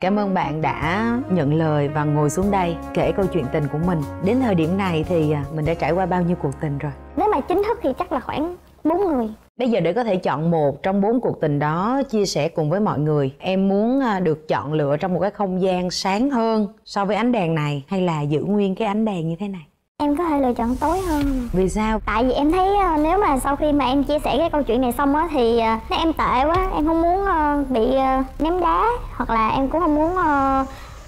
Cảm ơn bạn đã nhận lời và ngồi xuống đây kể câu chuyện tình của mình. Đến thời điểm này thì à, mình đã trải qua bao nhiêu cuộc tình rồi? Nếu mà chính thức thì chắc là khoảng bốn người. Bây giờ để có thể chọn một trong bốn cuộc tình đó chia sẻ cùng với mọi người, em muốn à, được chọn lựa trong một cái không gian sáng hơn so với ánh đèn này hay là giữ nguyên cái ánh đèn như thế này? Em có thể lựa chọn tối hơn. Vì sao? Tại vì em thấy ờ, nếu mà sau khi mà em chia sẻ cái câu chuyện này xong á Thì ờ, nếu em tệ quá. Em không muốn ờ, bị ném đá Hoặc là em cũng không muốn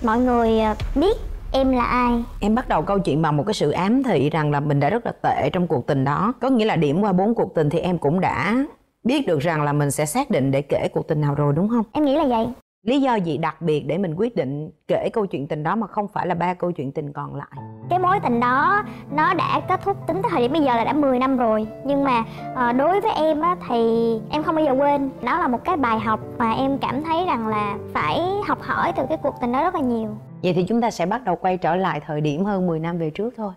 mọi người biết em là ai. Em bắt đầu câu chuyện bằng một cái sự ám thị rằng là mình đã rất là tệ trong cuộc tình đó. Có nghĩa là điểm qua bốn cuộc tình thì em cũng đã biết được rằng là mình sẽ xác định để kể cuộc tình nào rồi đúng không? Em nghĩ là vậy Lý do gì đặc biệt để mình quyết định kể câu chuyện tình đó mà không phải là ba câu chuyện tình còn lại? cái mối tình đó nó đã kết thúc tính tới thời điểm bây giờ là đã 10 năm rồi nhưng mà ờ, đối với em á thì em không bao giờ quên nó là một cái bài học mà em cảm thấy rằng là phải học hỏi từ cái cuộc tình đó rất là nhiều Vậy thì chúng ta sẽ bắt đầu quay trở lại thời điểm hơn 10 năm về trước thôi.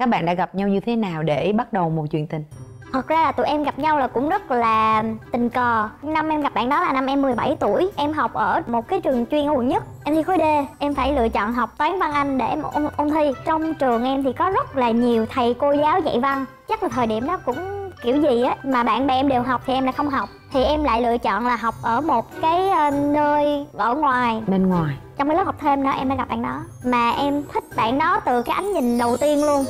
Các bạn đã gặp nhau như thế nào để bắt đầu một chuyện tình? Thật ra là tụi em gặp nhau là cũng rất là tình cờ. Năm em gặp bạn đó là năm em 17 tuổi. Em học ở một cái trường chuyên ở quận nhất. Em thi khối D. Em phải lựa chọn học toán văn Anh để mà ôn, ôn thi. Trong trường em thì có rất là nhiều thầy cô giáo dạy văn. Chắc là thời điểm đó cũng kiểu gì á Mà bạn bè em đều học thì em lại không học. Thì em lại lựa chọn là học ở một cái ờ, nơi ở ngoài. Bên ngoài. Trong cái lớp học thêm đó em đã gặp bạn đó. Mà em thích bạn đó từ cái ánh nhìn đầu tiên luôn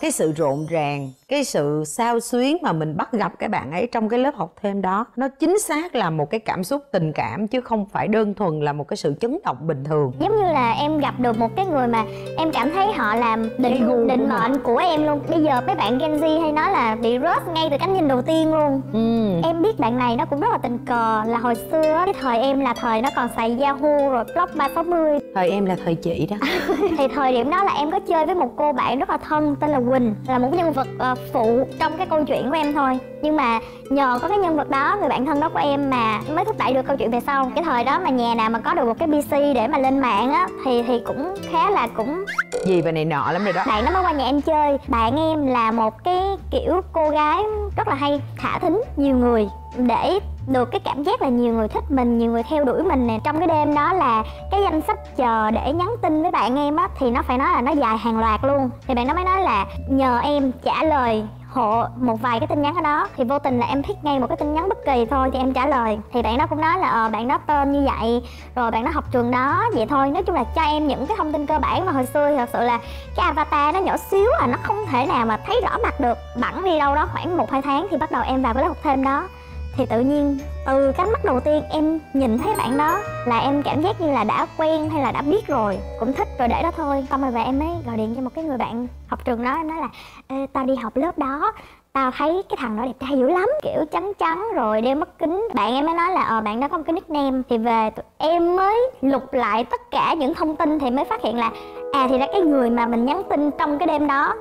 cái sự rộn ràng cái sự sao xuyến mà mình bắt gặp cái bạn ấy trong cái lớp học thêm đó nó chính xác là một cái cảm xúc tình cảm chứ không phải đơn thuần là một cái sự chấn động bình thường. Giống như là em gặp được một cái người mà em cảm thấy họ làm Cái định định mình. mệnh của em luôn. Bây giờ mấy bạn Gen Z hay nói là bị rớt ngay từ cánh nhìn đầu tiên luôn. Ừ. em biết bạn này nó cũng rất là tình cờ là hồi xưa cái thời em là thời nó còn xài Yahoo rồi blog 360 thời em là thời chị đó. Thì thời điểm đó là em có chơi với một cô bạn rất là thân tên là Quỳnh là một nhân vật phụ trong cái câu chuyện của em thôi. Nhưng mà nhờ có cái nhân vật đó người bạn thân đó của em mà mới thúc đẩy được câu chuyện về sau. Cái thời đó mà nhà nào mà có được một cái PC để mà lên mạng á thì thì cũng khá là cũng gì và này nọ lắm rồi đó. Bạn nó mới qua nhà em chơi. Bạn em là một cái kiểu cô gái rất là hay thả thính nhiều người để được cái cảm giác là nhiều người thích mình, nhiều người theo đuổi mình nè. Trong cái đêm đó là cái danh sách chờ để nhắn tin với bạn em á, thì nó phải nói là nó dài hàng loạt luôn. Thì bạn nó mới nói là nhờ em trả lời hộ một vài cái tin nhắn ở đó. Thì vô tình là em thích ngay một cái tin nhắn bất kỳ thôi thì em trả lời. Thì bạn đó cũng nói là ờ bạn đó tên như vậy, rồi bạn đó học trường đó, vậy thôi. Nói chung là cho em những cái thông tin cơ bản mà hồi xưa thì thật sự là cái avatar nó nhỏ xíu à nó không thể nào mà thấy rõ mặt được. Bẵng đi đâu đó khoảng một, hai tháng thì bắt đầu em vào cái lớp học thêm đó thì tự nhiên từ cái mắt đầu tiên em nhìn thấy bạn đó là em cảm giác như là đã quen hay là đã biết rồi cũng thích rồi để đó thôi. Xong rồi về em mới gọi điện cho một cái người bạn học trường đó em nói là Ê, tao đi học lớp đó tao thấy cái thằng đó đẹp trai dữ lắm kiểu trắng trắng rồi đeo mắt kính. Bạn em mới nói là ờ bạn đó có một cái nickname. Thì về em mới lục lại tất cả những thông tin thì mới phát hiện là à thì là cái người mà mình nhắn tin trong cái đêm đó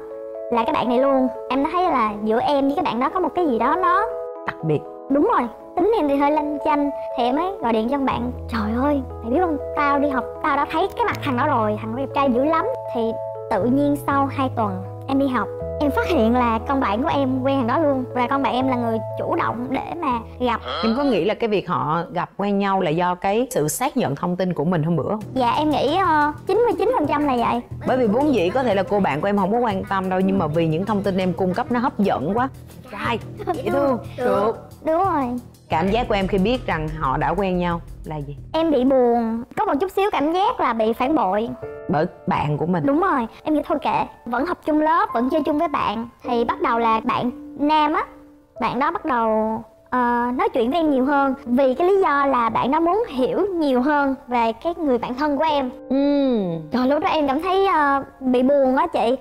là cái bạn này luôn. Em thấy là giữa em với cái bạn đó có một cái gì đó nó đặc biệt đúng rồi, tính em thì hơi lanh chanh, thì em mới gọi điện cho bạn. Trời ơi, mày biết không? Tao đi học, tao đã thấy cái mặt thằng đó rồi, thằng đó đẹp trai dữ lắm. Thì tự nhiên sau 2 tuần, em đi học em phát hiện là con bạn của em quen thằng đó luôn và con bạn em là người chủ động để mà gặp. Em có nghĩ là cái việc họ gặp quen nhau là do cái sự xác nhận thông tin của mình hôm bữa không? dạ em nghĩ ờ, 99% là vậy. Bởi vì vốn dĩ có thể là cô bạn của em không có quan tâm đâu nhưng mà vì những thông tin em cung cấp nó hấp dẫn quá. Trai dễ thương. Được đúng rồi cảm giác của em khi biết rằng họ đã quen nhau là gì? Em bị buồn có một chút xíu cảm giác là bị phản bội. Bởi bạn của mình. Đúng rồi, em nghĩ thôi kệ Vẫn học chung lớp, vẫn chơi chung với bạn. Thì bắt đầu là bạn nam á Bạn đó bắt đầu ờ, nói chuyện với em nhiều hơn. Vì cái lý do là bạn đó muốn hiểu nhiều hơn Về cái người bạn thân của em. Ừ. Rồi lúc đó em cảm thấy ờ, bị buồn á chị.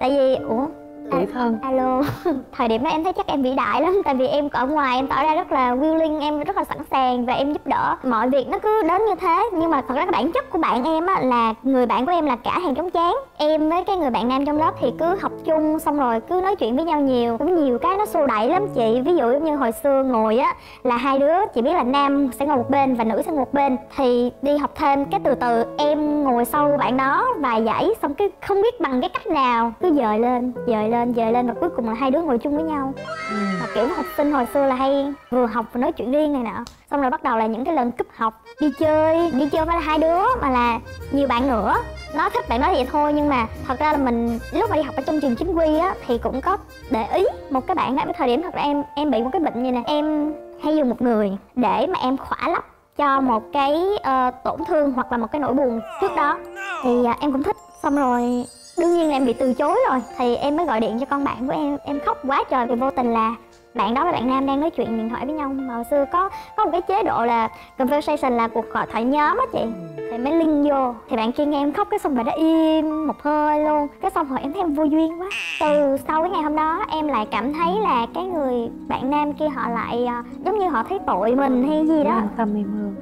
Tại vì, ủa tuổi thân. Alo, thời điểm đó em thấy chắc em vĩ đại lắm Tại vì em ở ngoài em tỏ ra rất là willing, em rất là sẵn sàng và em giúp đỡ. Mọi việc nó cứ đến như thế Nhưng mà thật ra cái bản chất của bạn em á là người bạn của em là cả hàng chống chán em với cái người bạn nam trong lớp thì cứ học chung xong rồi cứ nói chuyện với nhau nhiều. Cũng nhiều cái nó xô đẩy lắm chị. Ví dụ như hồi xưa ngồi á là hai đứa chị biết là nam sẽ ngồi một bên và nữ sẽ ngồi một bên. Thì đi học thêm cái từ từ em ngồi sau bạn đó vài dãy xong cái không biết bằng cái cách nào. Cứ dời lên dời lên dời lên và cuối cùng là hai đứa ngồi chung với nhau. Ừ. mà kiểu học sinh hồi xưa là hay vừa học vừa nói chuyện riêng này nọ. Xong rồi bắt đầu là những cái lần cúp học đi chơi đi chơi với hai đứa mà là nhiều bạn nữa nó thích bạn nói vậy thôi nhưng mà thật ra là mình lúc mà đi học ở trong trường chính quy á thì cũng có để ý một cái bạn đó cái thời điểm thật ra em em bị một cái bệnh như này. Em hay dùng một người để mà em khỏa lấp cho một cái uh, tổn thương hoặc là một cái nỗi buồn trước đó. Thì uh, em cũng thích. Xong rồi đương nhiên là em bị từ chối rồi thì em mới gọi điện cho con bạn của em. Em khóc quá trời vì vô tình là bạn đó với bạn nam đang nói chuyện điện thoại với nhau mà hồi xưa có có một cái chế độ là conversation là cuộc gọi thoại nhóm á chị. Thì mới link vô. Thì bạn kia nghe em khóc cái xong bạn đã im một hơi luôn. Cái xong rồi em thấy em vô duyên quá. Từ sau cái ngày hôm đó em lại cảm thấy là cái người bạn nam kia họ lại uh, giống như họ thấy tội mình hay gì đó. Tâm em hơn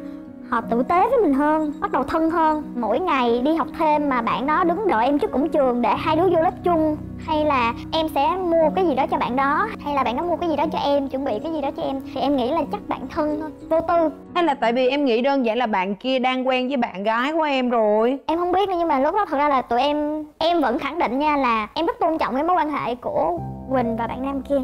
họ tử tế với mình hơn bắt đầu thân hơn. Mỗi ngày đi học thêm mà bạn đó đứng đợi em trước cổng trường để hai đứa vô lớp chung. Hay là em sẽ mua cái gì đó cho bạn đó. Hay là bạn đó mua cái gì đó cho em chuẩn bị cái gì đó cho em. Thì em nghĩ là chắc bạn thân thôi. Vô tư. Hay là tại vì em nghĩ đơn giản là bạn kia đang quen với bạn gái của em rồi. Em không biết nhưng mà lúc đó thật ra là tụi em em vẫn khẳng định nha là em rất tôn trọng cái mối quan hệ của quỳnh và bạn nam kia.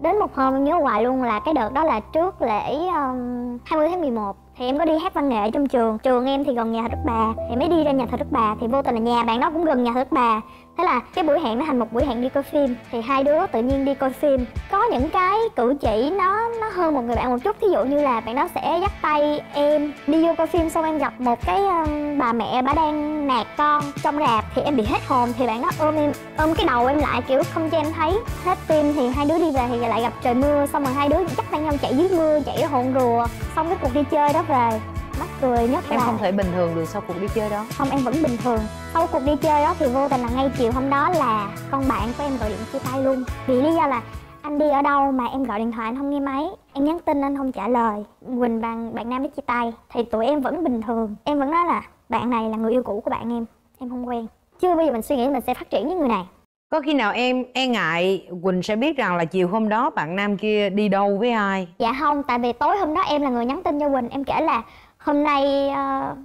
Đến một hôm em nhớ hoài luôn là cái đợt đó là trước lễ um, 20 tháng 11 thì em có đi hát văn nghệ trong trường. Trường em thì gần nhà thờ đức bà. Thì mới đi ra nhà thờ đức bà thì vô tình là nhà bạn đó cũng gần nhà thờ đức bà thế là cái buổi hẹn nó thành một buổi hẹn đi coi phim. Thì hai đứa tự nhiên đi coi phim. Có những cái cử chỉ nó nó hơn một người bạn một chút. Thí dụ như là bạn đó sẽ dắt tay em đi vô coi phim xong em gặp một cái um, bà mẹ bà đang nạt con trong rạp thì em bị hết hồn thì bạn đó ôm em ôm cái đầu em lại kiểu không cho em thấy hết phim. Thì hai đứa đi về thì lại gặp trời mưa xong rồi hai đứa dắt tay nhau chạy dưới mưa chạy hồn rùa xong cái cuộc đi chơi đó về mắc cười nhất em là không thể bình thường được sau cuộc đi chơi đó. Không em vẫn bình thường. Sau cuộc đi chơi đó thì vô tình là ngay chiều hôm đó là con bạn của em gọi điện chia tay luôn. Vì lý do là anh đi ở đâu mà em gọi điện thoại anh không nghe máy. Em nhắn tin anh không trả lời. Quỳnh bạn bạn nam mới chia tay. Thì tụi em vẫn bình thường. Em vẫn nói là bạn này là người yêu cũ của bạn em. Em không quen. Chưa bao giờ mình suy nghĩ mình sẽ phát triển với người này. Có khi nào em e ngại quỳnh sẽ biết rằng là chiều hôm đó bạn nam kia đi đâu với ai? Dạ không tại vì tối hôm đó em là người nhắn tin cho quỳnh. Em kể là hôm nay uh,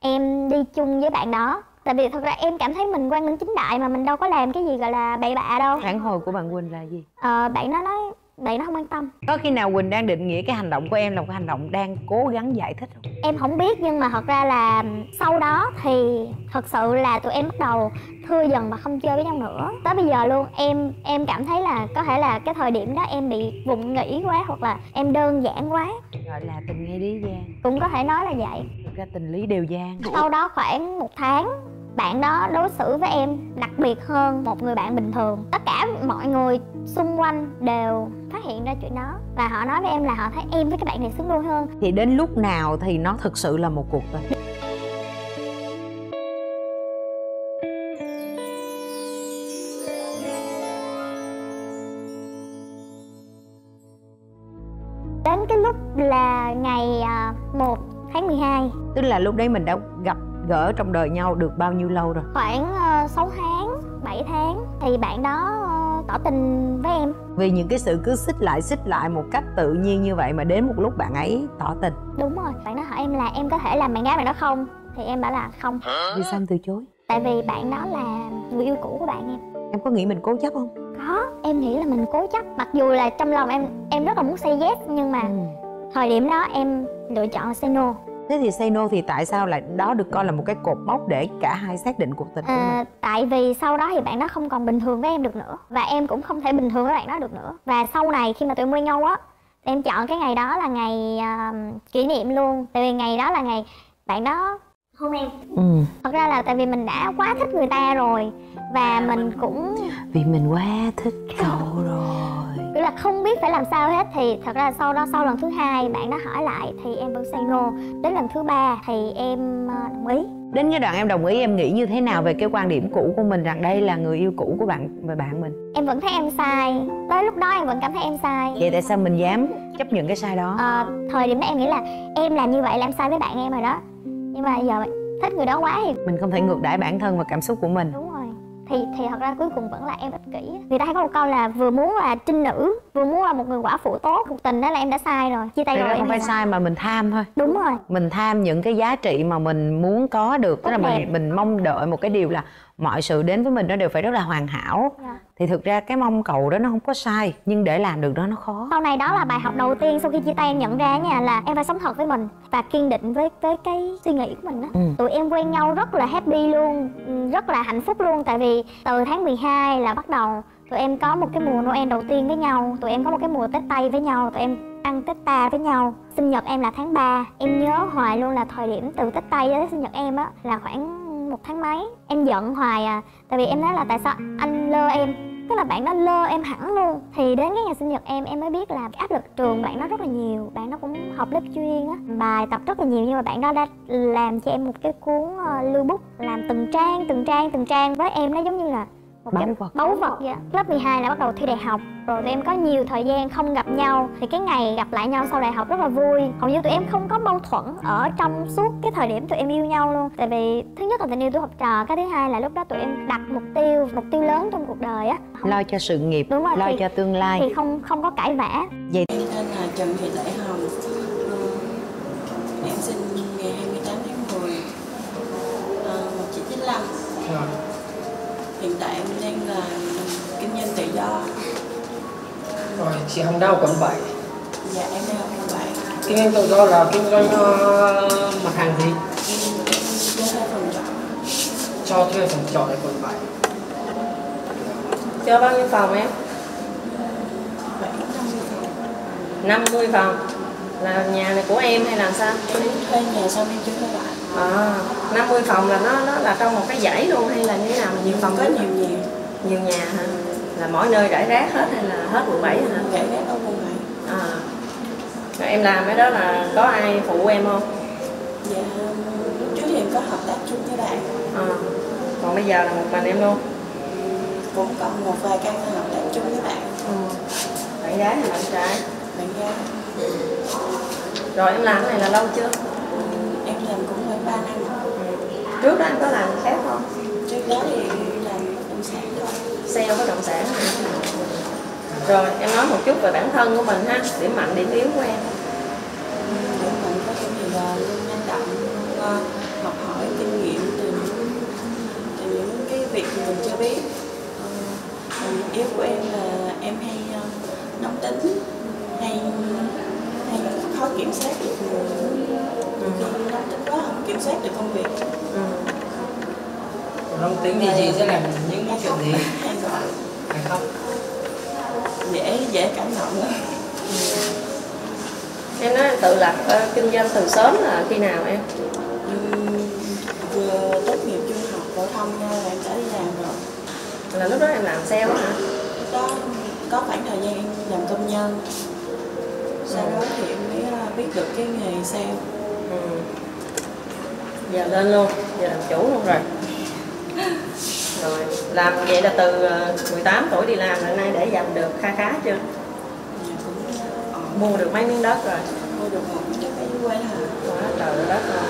em đi chung với bạn đó. Tại vì thật ra em cảm thấy mình quan minh chính đại mà mình đâu có làm cái gì gọi là bậy bạ đâu. Phản hồi của bạn quỳnh là gì? Ờ, bạn nó nói bạn nó không quan tâm. Có khi nào quỳnh đang định nghĩa cái hành động của em là một cái hành động đang cố gắng giải thích không? Em không biết nhưng mà thật ra là sau đó thì thật sự là tụi em bắt đầu thưa dần và không chơi với nhau nữa. Tới bây giờ luôn em em cảm thấy là có thể là cái thời điểm đó em bị vùng nghĩ quá hoặc là em đơn giản quá. Gọi là tình nghe lý gian. Cũng có thể nói là vậy. Thực ra tình lý đều gian. Sau đó khoảng một tháng bạn đó đối xử với em đặc biệt hơn một người bạn bình thường. Tất cả mọi người xung quanh đều phát hiện ra chuyện đó. Và họ nói với em là họ thấy em với các bạn này xứng đôi hơn. Thì đến lúc nào thì nó thực sự là một cuộc tình đến cái lúc là ngày 1 à, tháng 12 tức là lúc đấy mình đã gặp gỡ trong đời nhau được bao nhiêu lâu rồi? Khoảng uh, ờ, 6 tháng 7 tháng. Thì bạn đó uh, tỏ tình với em. Vì những cái sự cứ xích lại xích lại một cách tự nhiên như vậy mà đến một lúc bạn ấy tỏ tình. Đúng rồi bạn đó hỏi em là em có thể làm bạn gái bạn đó không? Thì em bảo là không. Vì sao em từ chối? Tại vì bạn đó là người yêu cũ của bạn em. Em có nghĩ mình cố chấp không? Có em nghĩ là mình cố chấp. Mặc dù là trong lòng em em rất là muốn say yes nhưng mà ừ. thời điểm đó em lựa chọn say no thế thì say no thì tại sao lại đó được coi là một cái cột mốc để cả hai xác định cuộc tình của à, mình tại vì sau đó thì bạn đó không còn bình thường với em được nữa. Và em cũng không thể bình thường với bạn đó được nữa. Và sau này khi mà tụi em quen nhau á em chọn cái ngày đó là ngày uh, kỷ niệm luôn. Tại vì ngày đó là ngày bạn đó hôn em. Ừ. thật ra là tại vì mình đã quá thích người ta rồi. Và mình cũng vì mình quá thích cậu rồi kiểu là không biết phải làm sao hết. Thì thật ra sau đó sau lần thứ hai bạn đó hỏi lại thì em vẫn say no. Đến lần thứ ba thì em ờ, đồng ý. Đến cái đoạn em đồng ý em nghĩ như thế nào về cái quan điểm cũ của mình rằng đây là người yêu cũ của bạn và bạn mình? Em vẫn thấy em sai. Tới lúc đó em vẫn cảm thấy em sai. Vậy tại sao mình dám chấp nhận cái sai đó? À, thời điểm đó em nghĩ là em làm như vậy là em sai với bạn em rồi đó. Nhưng mà giờ thích người đó quá thì mình không thể ngược đãi bản thân và cảm xúc của mình. Đúng thì thì thật ra cuối cùng vẫn là em ích kỷ. Người ta hay có một câu là vừa muốn là trinh nữ vừa muốn là một người quả phụ tốt cuộc tình đó là em đã sai rồi chia tay Thật rồi không phải thì sai mà mình tham thôi đúng rồi mình tham những cái giá trị mà mình muốn có được tức là đẹp. mình mình mong đợi một cái điều là mọi sự đến với mình nó đều phải rất là hoàn hảo Dạ. thì thực ra cái mong cầu đó nó không có sai nhưng để làm được đó nó khó sau này đó là bài học đầu tiên sau khi chia tay em nhận ra nha là em phải sống thật với mình và kiên định với với cái suy nghĩ của mình á Ừ. tụi em quen nhau rất là happy luôn ừ, rất là hạnh phúc luôn tại vì từ tháng 12 là bắt đầu tụi em có một cái mùa Noel đầu tiên với nhau, tụi em có một cái mùa Tết Tây với nhau, tụi em ăn Tết ta với nhau. Sinh nhật em là tháng 3 em nhớ hoài luôn là thời điểm từ Tết Tây đến sinh nhật em á, là khoảng một tháng mấy. Em giận hoài à tại vì em nói là tại sao anh lơ em? Tức là bạn đó lơ em hẳn luôn. Thì đến cái ngày sinh nhật em em mới biết là cái áp lực trường bạn đó rất là nhiều, bạn đó cũng học lớp chuyên á. Bài tập rất là nhiều nhưng mà bạn đó đã làm cho em một cái cuốn ờ, lưu bút làm từng trang từng trang từng trang với em nó giống như là một Báu vật. báu vật vậy lớp 12 là bắt đầu thi đại học. Rồi tụi em có nhiều thời gian không gặp nhau. Thì cái ngày gặp lại nhau sau đại học rất là vui. Hầu như tụi em không có mâu thuẫn ở trong suốt cái thời điểm tụi em yêu nhau luôn. Tại vì thứ nhất là tình yêu tuổi học trò cái thứ hai là lúc đó tụi em đặt mục tiêu mục tiêu lớn trong cuộc đời á. Không- lo cho sự nghiệp Đúng rồi, lo thì- cho tương lai. thì không không có cãi vã. Vậy tên là Trần Thị Lệ Hồng Rồi, chị Hồng Đào quận 7 Dạ em đang học quận 7 Kinh doanh tự do là kinh doanh ờ, mặt hàng gì? Cho thuê phòng trọ tại quận 7 Cho bao nhiêu phòng em? khoảng 50 phòng 50 phòng Là nhà này của em hay là sao? Em thuê nhà xong em cho thuê lại À, 50 phòng là nó nó là trong một cái dãy luôn hay là như thế nào? Nhiều phòng Có nhiều nhà Nhiều nhà hả? Là mỗi nơi rải rác hết hay là hết quận 7 hả? Gãy gác ở quận 7 À. Rồi em làm cái đó là có ai phụ em không? Dạ lúc trước thì em có hợp tác chung với bạn À. Còn bây giờ là một mình em luôn? Cũng còn một vài căn hợp tác chung với bạn Ừ. Bạn gái hay bạn trai? Bạn gái Rồi em làm cái này là lâu chưa? Em làm cũng khoảng 3 năm Ừ. Trước đó em có làm khác không? Trước đó thì làm bất động sản thôi Sale bất động sản Rồi em nói một chút về bản thân của mình ha Điểm mạnh, điểm yếu của em Để mình có thể thì là luôn năng động, luôn ờ, học hỏi kinh nghiệm từ những từ những cái việc mà mình chưa biết. Ờ, điểm yếu của em là em hay ờ, nóng tính, hay hay khó kiểm soát được người. Nhiều khi nóng tính quá không kiểm soát được công việc. ừ. Nóng tính thì chị sẽ làm những Hay chuyện gì? Hay không? dễ dễ cảm động lắm. Em nói em tự lập ờ, kinh doanh từ sớm là khi nào em? Vừa tốt nghiệp trung học phổ thông nha là em đã đi làm rồi. Là lúc đó em làm sale á hả? Lúc đó có khoảng thời gian em làm công nhân sau đó thì em mới à, biết được cái nghề sale Ừ. Giờ lên luôn, giờ làm chủ luôn rồi Rồi, làm vậy là từ ờ, 18 tuổi đi làm đến nay để dành được kha khá chưa? Mua được mấy miếng đất rồi mua được một cái đất ở dưới quê hả Quá trời đất rồi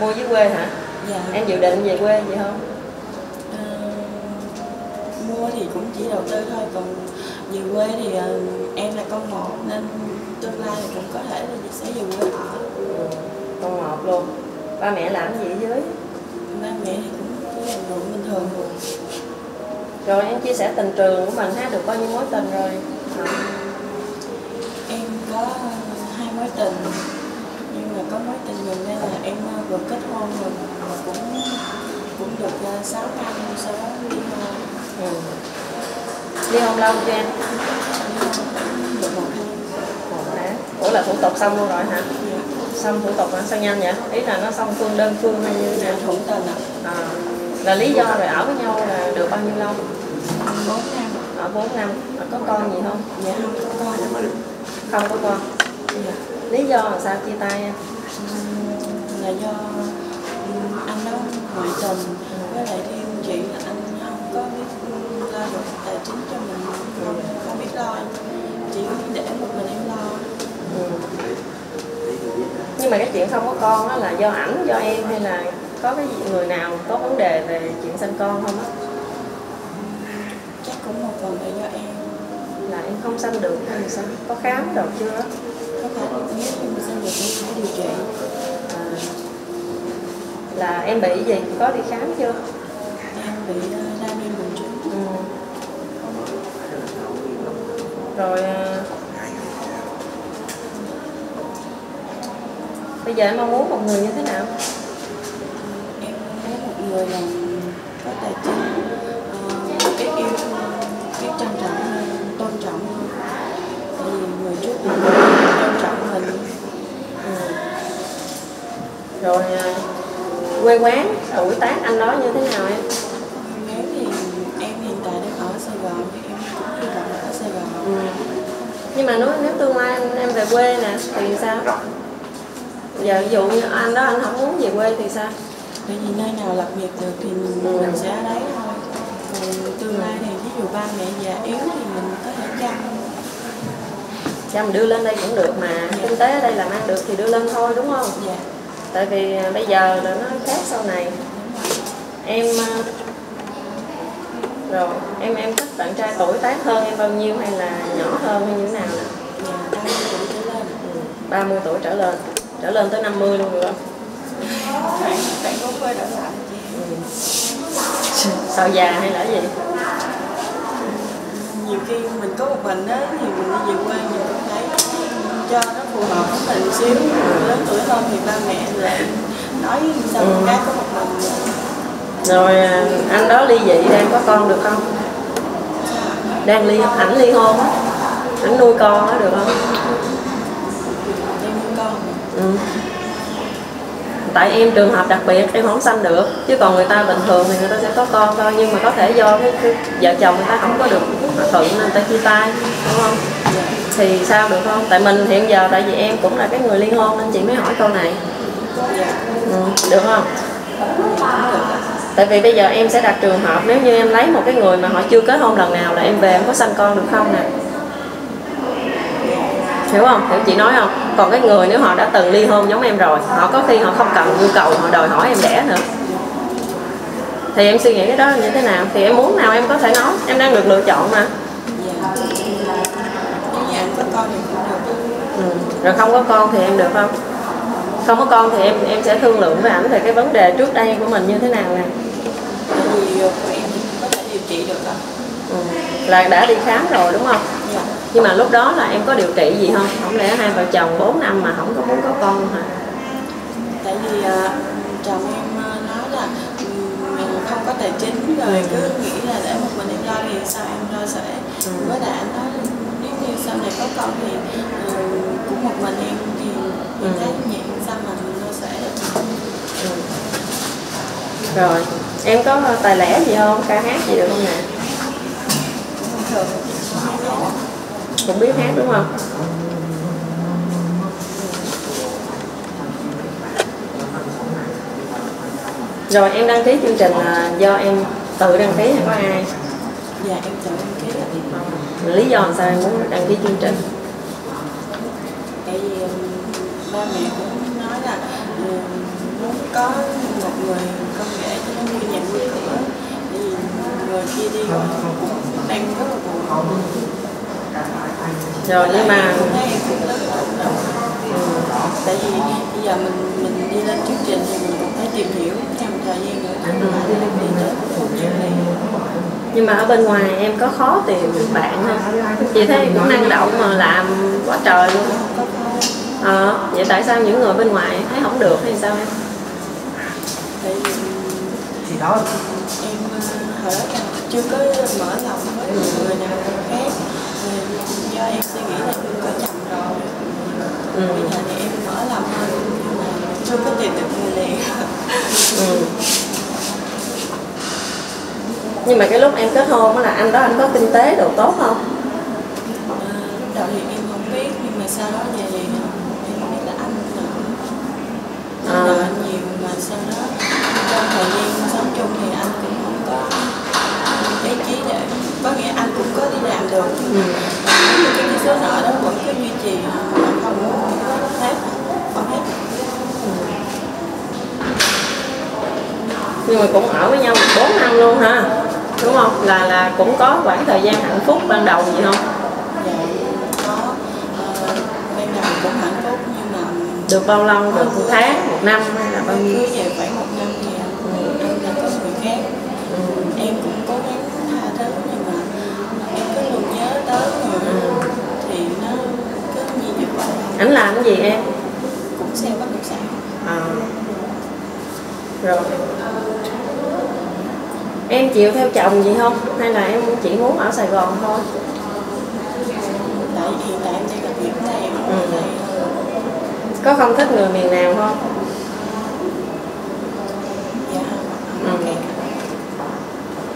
Mua dưới quê hả? dạ Em dự định về quê gì không? ờ, mua thì cũng chỉ đầu tư thôi còn về quê thì ờ, em là con một nên tương lai thì cũng có thể là sẽ về quê ở Ừ. Con một luôn Ba mẹ làm gì ở dưới? ba mẹ thì cũng ruộng bình thường rồi em chia sẻ tình trường của mình ha, được bao nhiêu mối tình rồi? Em có hai mối tình nhưng mà có mối tình gần đây là em ờ, vừa kết hôn rồi mà cũng cũng được uh, 6 năm sau đó đi hôn Ừ. Ly hôn lâu chưa em? được một năm Ủa là thủ tục xong luôn rồi hả? Xong thủ tục hả? Sao nhanh vậy? Ý là nó xong phương đơn phương hay như thế dạ nào? thuận tình ạ À, là lý do rồi ở với nhau là được bao nhiêu lâu? bốn năm. Ở 4 năm, Rồi có con gì không? dạ không có con Không có con. Dạ. Lý do là sao chia tay em? Là do anh đó ngoại tình. Với lại thêm chị là anh không có biết lo được tài chính cho mình. Không, không biết lo chỉ để một mình em lo. Ừ. Nhưng mà cái chuyện không có con đó là do ảnh, do em hay là có cái gì người nào có vấn đề về chuyện sinh con không? Á chắc cũng một phần là do em. Là em không sinh được hay là sao có khám rồi chưa? Có khám biết nhưng mà sinh được em phải điều trị. À, là em bị gì? Có đi khám chưa? Em bị ờ, đa uh, men buồng ừ. rồi uh, bây giờ em mong muốn một người như thế nào? Người là có tài chính uh, biết yêu biết trân trọng hơn tôn trọng hơn. Vì người trước mình tôn trọng mình. Ừ. rồi à, quê quán tuổi tác anh đó như thế nào em? Nếu thì em hiện tại đang ở Sài Gòn thì em cũng hy vọng ở Sài Gòn. Ừ. nhưng mà nếu nếu tương lai em, em về quê nè thì sao? Giờ ví dụ như anh đó anh không muốn về quê thì sao tại vì nơi nào lập nghiệp được thì mình, mình sẽ ở đấy thôi. Còn tương lai thì ví dụ ba mẹ già yếu thì mình có thể chăm. Chăm đưa lên đây cũng được mà. Kinh tế ở đây làm ăn được thì đưa lên thôi đúng không? Dạ. Tại vì à, bây giờ là nó khác sau này. Em à, rồi em em thích bạn trai tuổi tác hơn em bao nhiêu hay là nhỏ hơn hay như thế nào nè? Dạ ba mươi tuổi trở lên. Ừ, 30 tuổi trở lên. Trở lên tới 50 luôn được không khoảng bốn mươi đỡ lại chị ừ. sao già hay là gì? Nhiều khi mình có một mình á thì mình đi về quê mình cũng thấy cho nó phù hợp với mình xíu. Lớn tuổi hơn thì ba mẹ lại nói sao Ừ. con gái có một mình. Rồi à, anh đó ly dị đang có con được không? Đang ly ảnh ly hôn á. Ảnh nuôi con á được không? Em nuôi con. Ừ tại em trường hợp đặc biệt em không sanh được chứ còn người ta bình thường thì người ta sẽ có con thôi nhưng mà có thể do cái, cái vợ chồng người ta không có được hòa thuận nên người ta chia tay đúng không? Thì sao được không? Tại mình hiện giờ tại vì em cũng là cái người ly hôn nên chị mới hỏi câu này. Ừ. được không? Tại vì bây giờ em sẽ đặt trường hợp nếu như em lấy một cái người mà họ chưa kết hôn lần nào là em về em có sanh con được không nè? Hiểu không? Hiểu chị nói không? Còn cái người nếu họ đã từng ly hôn giống em rồi, họ có khi họ không cần nhu cầu, họ đòi hỏi em đẻ nữa. Thì em suy nghĩ cái đó như thế nào? Thì em muốn nào em có thể nói? Em đang được lựa chọn mà. Ừ. rồi không có con thì em được không? Không có con thì em em sẽ thương lượng với ảnh về cái vấn đề trước đây của mình như thế nào nè. Ừ. là đã đi khám rồi đúng không? Dạ nhưng mà lúc đó là em có điều trị gì không? Không lẽ hai vợ chồng 4 năm mà không có muốn có con hả? Tại vì à, chồng em à, nói là ừ, mình không có tài chính rồi cứ nghĩ là để một mình em lo thì sao em lo sẽ Ừ. với lại anh nói nếu như sau này có con thì ừ, cũng một mình em thì Ừ. em thấy nhẹ sao mà mình lo sẽ ừ. rồi em có tài lẻ gì không? Ca hát gì được không nè? Cũng thường cũng biết hát đúng không? Rồi em đăng ký chương trình là do em tự đăng ký hay có ai? Dạ em tự em ký ạ. lý do làm sao em muốn đăng ký chương trình? Tại vì um, ba mẹ cũng nói là um, muốn có một người công nghệ cho nó nhà vui cửa tại vì người kia đi rồi cũng đang rất là buồn rồi nhưng mà rồi tại vì bây giờ mình mình đi lên chương trình thì mình cũng phải tìm hiểu trong một thời gian nữa. Đi nhưng mà ở bên ngoài em có khó tìm được bạn không? Chị thấy cũng năng động mà làm quá trời luôn. Ờ vậy tại sao những người bên ngoài thấy không được hay sao em? Tại vì thì đó. em ờ, hồi đó em chưa có mở lòng với người nào khác do em suy nghĩ là em có chồng rồi ừ. bây giờ thì em mở lòng hơn chưa có tìm được người liền ừ. nhưng mà cái lúc em kết hôn là anh đó anh có kinh tế đồ tốt không Ờ, lúc đầu thì em không biết nhưng mà sau đó về thì em biết là anh anh À. nhiều mà sau đó trong thời gian sống chung thì anh cũng không có ý chí để có nghĩa anh cũng có đi làm được. Ừ. nhưng mà cái cái số nợ đó vẫn cứ duy trì không hết không hết. Nhưng mà cũng ở với nhau 4 năm luôn ha đúng không? Là là cũng có khoảng thời gian hạnh phúc ban đầu gì không? Dạ có ờ, ban đầu cũng hạnh phúc nhưng mà được bao lâu? Được một tháng một năm hay là bao nhiêu cưới về khoảng một năm thì anh là có người khác ừ. em cũng cố gắng tha thứ nhưng mà em cứ luôn nhớ tới mà thì nó cứ như ảnh làm cái gì em? Cũng sale bất động sản. À. rồi. Em chịu theo chồng gì không? Hay là em chỉ muốn ở sài gòn thôi? Tại hiện tại em đang làm việc ở đây Ừ. có không thích người miền nào không? Dạ. Ừ.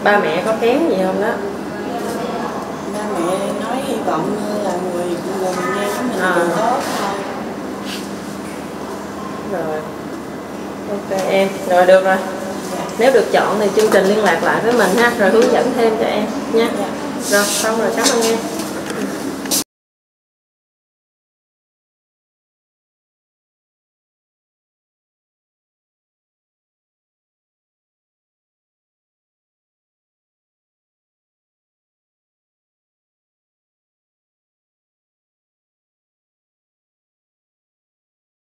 ba mẹ có kém gì không đó? Ba mẹ hy vọng là người người miền Nam của mình À. được tốt thôi. Rồi. Ok em. Rồi được rồi. Dạ. Nếu được chọn thì chương trình liên lạc lại với mình ha. Rồi hướng dẫn thêm cho em nha. Dạ. Rồi xong rồi cảm ơn em